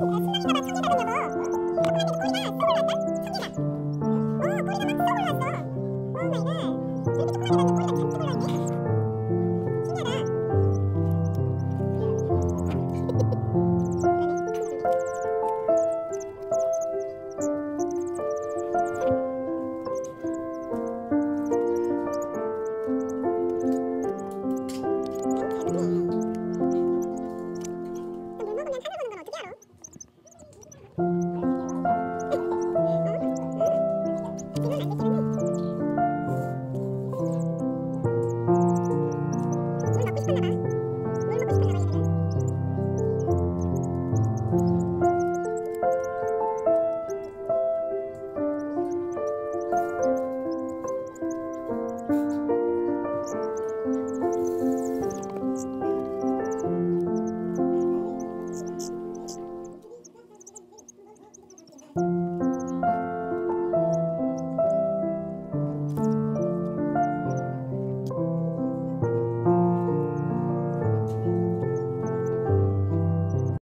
얘는 신랑이가 천이거든요 뭐.